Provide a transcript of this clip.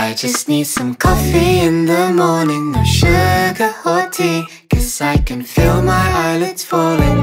I just need some coffee in the morning, no sugar or tea. Cause I can feel my eyelids falling,